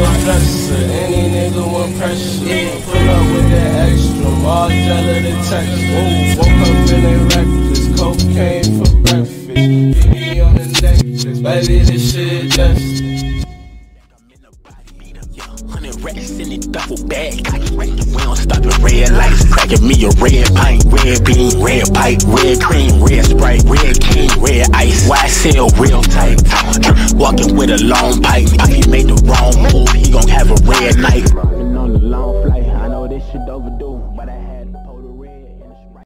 the dresser. Any nigga want pressure. Pull up with that extra. Margiela the texture. Woke up feeling reckless. Cocaine for breakfast. Baby on the necklace. Baby, this shit just. Racks in the duffel bag, cocky rack. We don't stop at red lights. Cracking me a red pint, red bean, red pipe, red cream, red sprite, red king, red ice. YSL real tight. Walking with a long pipe. He made the wrong But I had Polar Red and Sprite.